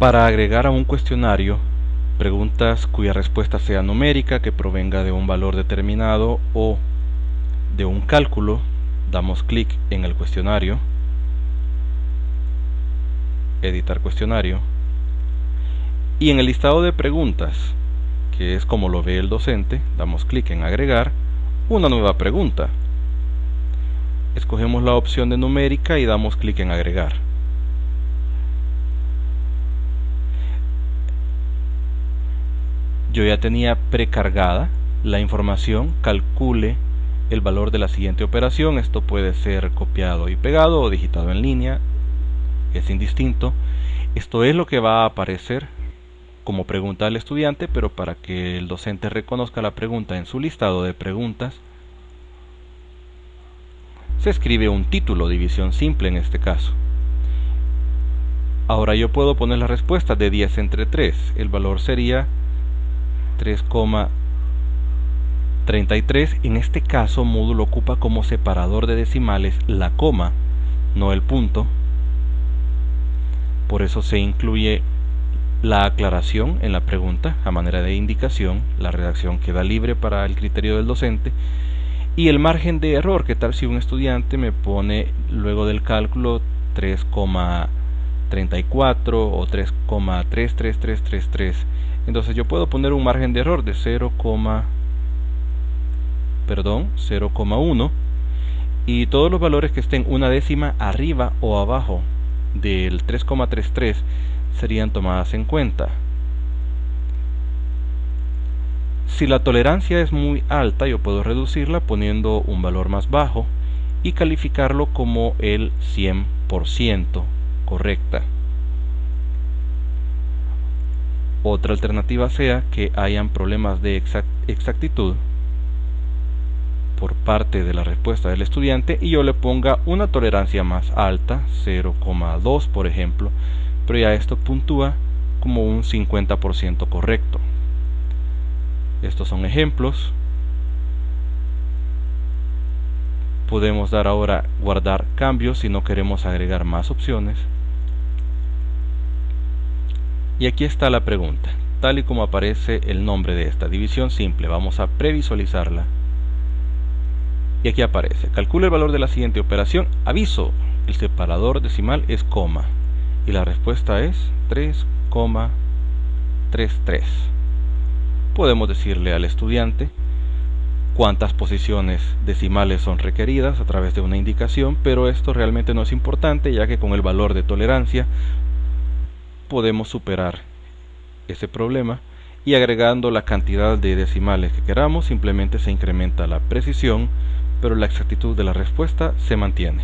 Para agregar a un cuestionario preguntas cuya respuesta sea numérica, que provenga de un valor determinado o de un cálculo, damos clic en el cuestionario, editar cuestionario, y en el listado de preguntas, que es como lo ve el docente, damos clic en agregar una nueva pregunta. Escogemos la opción de numérica y damos clic en agregar. Yo ya tenía precargada la información, calcule el valor de la siguiente operación, esto puede ser copiado y pegado o digitado en línea, es indistinto. Esto es lo que va a aparecer como pregunta al estudiante, pero para que el docente reconozca la pregunta en su listado de preguntas, se escribe un título, división simple en este caso. Ahora yo puedo poner la respuesta de 10 entre 3, el valor sería 3,33. En este caso, módulo ocupa como separador de decimales la coma, no el punto. Por eso se incluye la aclaración en la pregunta a manera de indicación. La redacción queda libre para el criterio del docente. Y el margen de error, que tal si un estudiante me pone luego del cálculo 3,34 o 3,33333 entonces yo puedo poner un margen de error de 0, perdón, 0,1 y todos los valores que estén una décima arriba o abajo del 3,33 serían tomadas en cuenta. Si la tolerancia es muy alta, yo puedo reducirla poniendo un valor más bajo y calificarlo como el 100% correcta. Otra alternativa sea que hayan problemas de exactitud por parte de la respuesta del estudiante y yo le ponga una tolerancia más alta, 0,2 por ejemplo, pero ya esto puntúa como un 50% correcto. Estos son ejemplos. Podemos dar ahora guardar cambios si no queremos agregar más opciones. Y aquí está la pregunta, tal y como aparece el nombre de esta división simple. Vamos a previsualizarla. Y aquí aparece, calcula el valor de la siguiente operación. Aviso, el separador decimal es coma. Y la respuesta es 3,33. Podemos decirle al estudiante cuántas posiciones decimales son requeridas a través de una indicación, pero esto realmente no es importante ya que con el valor de tolerancia podemos superar ese problema y agregando la cantidad de decimales que queramos simplemente se incrementa la precisión pero la exactitud de la respuesta se mantiene.